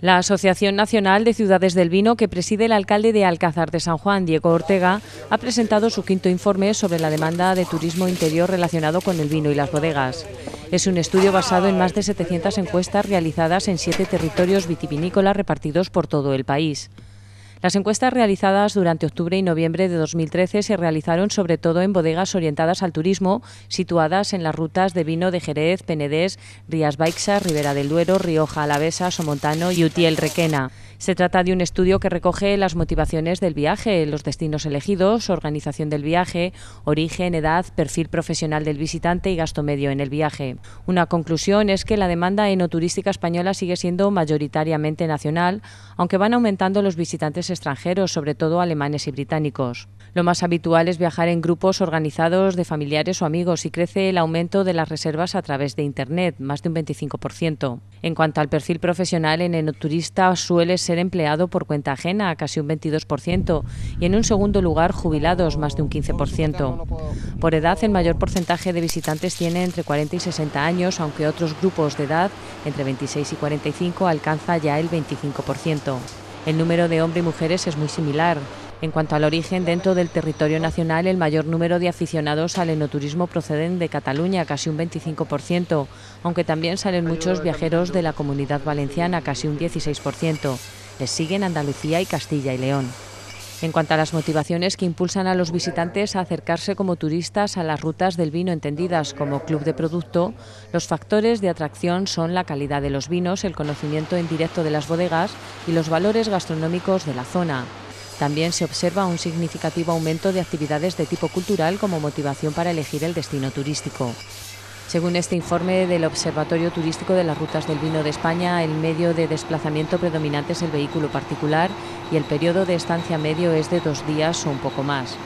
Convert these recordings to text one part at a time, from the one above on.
La Asociación Nacional de Ciudades del Vino, que preside el alcalde de Alcázar de San Juan, Diego Ortega, ha presentado su quinto informe sobre la demanda de turismo interior relacionado con el vino y las bodegas. Es un estudio basado en más de 700 encuestas realizadas en siete territorios vitivinícolas repartidos por todo el país. Las encuestas realizadas durante octubre y noviembre de 2013 se realizaron sobre todo en bodegas orientadas al turismo, situadas en las rutas de vino de Jerez, Penedés, Rías Baixas, Ribera del Duero, Rioja Alavesa, Somontano y Utiel Requena. Se trata de un estudio que recoge las motivaciones del viaje, los destinos elegidos, organización del viaje, origen, edad, perfil profesional del visitante y gasto medio en el viaje. Una conclusión es que la demanda enoturística española sigue siendo mayoritariamente nacional, aunque van aumentando los visitantes extranjeros, sobre todo alemanes y británicos. Lo más habitual es viajar en grupos organizados de familiares o amigos y crece el aumento de las reservas a través de Internet, más de un 25%. En cuanto al perfil profesional, en enoturista suele ser empleado por cuenta ajena, casi un 22%, y en un segundo lugar jubilados, más de un 15%. Por edad, el mayor porcentaje de visitantes tiene entre 40 y 60 años, aunque otros grupos de edad, entre 26 y 45, alcanza ya el 25%. El número de hombres y mujeres es muy similar. En cuanto al origen, dentro del territorio nacional, el mayor número de aficionados al enoturismo proceden de Cataluña, casi un 25%, aunque también salen muchos viajeros de la comunidad valenciana, casi un 16%. Les siguen Andalucía y Castilla y León. En cuanto a las motivaciones que impulsan a los visitantes a acercarse como turistas a las rutas del vino entendidas como club de producto, los factores de atracción son la calidad de los vinos, el conocimiento en directo de las bodegas y los valores gastronómicos de la zona. También se observa un significativo aumento de actividades de tipo cultural como motivación para elegir el destino turístico. Según este informe del Observatorio Turístico de las Rutas del Vino de España, el medio de desplazamiento predominante es el vehículo particular y el periodo de estancia medio es de dos días o un poco más.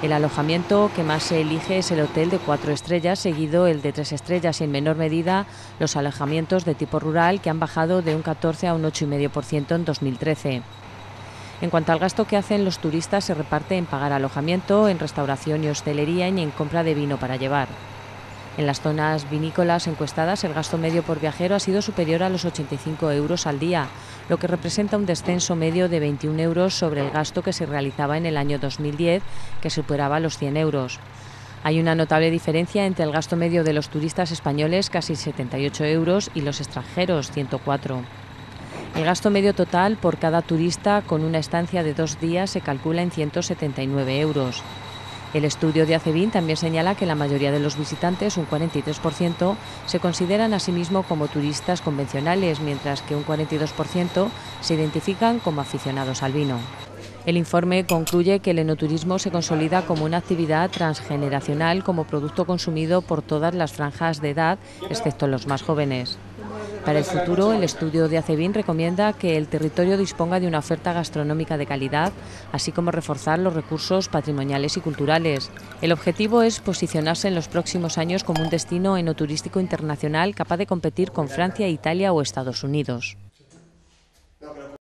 El alojamiento que más se elige es el hotel de cuatro estrellas, seguido el de tres estrellas y en menor medida los alojamientos de tipo rural que han bajado de un 14 a un 8,5% en 2013. En cuanto al gasto que hacen los turistas, se reparte en pagar alojamiento, en restauración y hostelería y en compra de vino para llevar. En las zonas vinícolas encuestadas, el gasto medio por viajero ha sido superior a los 85 euros al día, lo que representa un descenso medio de 21 euros sobre el gasto que se realizaba en el año 2010, que superaba los 100 euros. Hay una notable diferencia entre el gasto medio de los turistas españoles, casi 78 euros, y los extranjeros, 104. El gasto medio total por cada turista con una estancia de dos días se calcula en 179 euros. El estudio de Acebin también señala que la mayoría de los visitantes, un 43%, se consideran a sí mismos como turistas convencionales, mientras que un 42% se identifican como aficionados al vino. El informe concluye que el enoturismo se consolida como una actividad transgeneracional como producto consumido por todas las franjas de edad, excepto los más jóvenes. Para el futuro, el estudio de Acebin recomienda que el territorio disponga de una oferta gastronómica de calidad, así como reforzar los recursos patrimoniales y culturales. El objetivo es posicionarse en los próximos años como un destino enoturístico internacional capaz de competir con Francia, Italia o Estados Unidos.